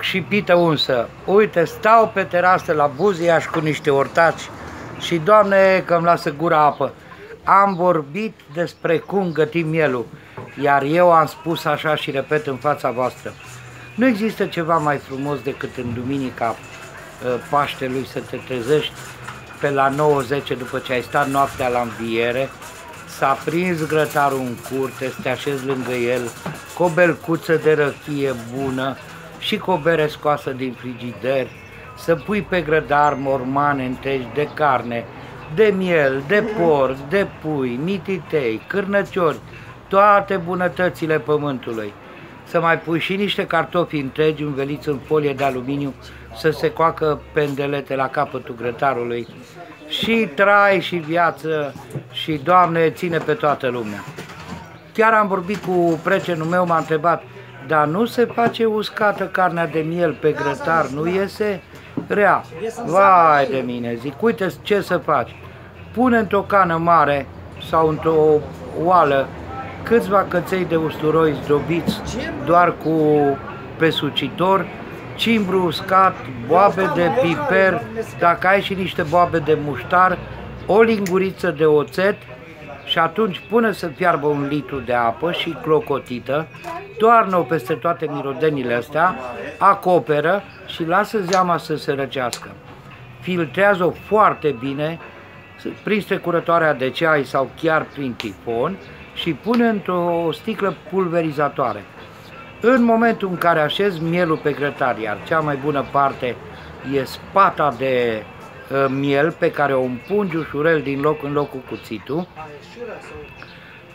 și pită unsă. Uite, stau pe terasă la Buziaș cu niște ortaci și, Doamne, că îmi lasă gura apă. Am vorbit despre cum gătim mielul, iar eu am spus așa și repet în fața voastră. Nu există ceva mai frumos decât în duminica uh, Paștelui să te trezești pe la 90 după ce ai stat noaptea la înviere, s-a prins grătarul în curte, să te așezi lângă el, cu o belcuță de răchie bună, și cu o bere scoasă din frigider, să pui pe grădar mormane întregi de carne, de miel, de porc, de pui, mititei, cârnăciori, toate bunătățile pământului. Să mai pui și niște cartofi întregi înveliți în folie de aluminiu să se coacă pendelete la capătul grătarului. Și trai și viață și, Doamne, ține pe toată lumea. Chiar am vorbit cu precenul meu, m-a întrebat, dar nu se face uscată carnea de miel pe grătar, nu iese rea. Vai de mine, zic, uite ce să faci. Pune într-o cană mare sau într-o oală câțiva căței de usturoi zdobiți doar cu presucitor, cimbru uscat, boabe de piper, dacă ai și niște boabe de muștar, o linguriță de oțet și atunci pune să fiarbă un litru de apă și clocotită, toarnă-o peste toate mirodenile astea, acoperă și lasă zeama să se răcească. Filtrează-o foarte bine prin strecurătoarea de ceai sau chiar prin tifon și pune într-o sticlă pulverizatoare. În momentul în care așezi mielul pe grătar, iar cea mai bună parte e spata de uh, miel pe care o împungi ușurel din loc în loc cu cuțitul,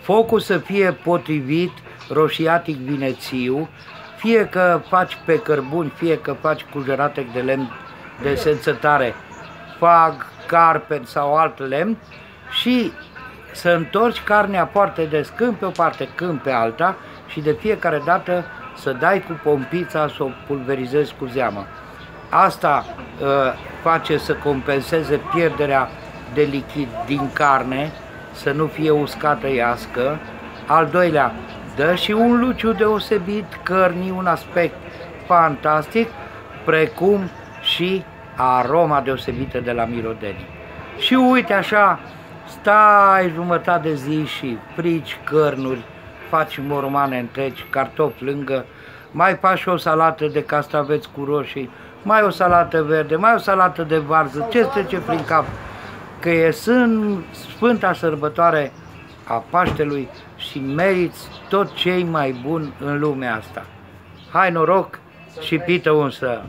focul să fie potrivit roșiatic vinețiu, fie că faci pe cărbuni, fie că faci cu jeratec de lemn de esență tare, fag, carpen sau alt lemn și să întorci carnea foarte des când pe o parte, când pe alta și de fiecare dată să dai cu pompița să o pulverizezi cu zeamă. Asta uh, face să compenseze pierderea de lichid din carne, să nu fie uscată iască. Al doilea, dă și un luciu deosebit cărnii, un aspect fantastic, precum și aroma deosebită de la mirodeni. Și uite așa, stai jumătate de zi și frici cărnuri, faci mormane întregi, cartofi lângă, mai faci o salată de castraveți cu roșii, mai o salată verde, mai o salată de varză, ce trece prin cap? Că e sunt Sfânta Sărbătoare a Paștelui și meriți tot cei mai bun în lumea asta. Hai noroc și pită unsă!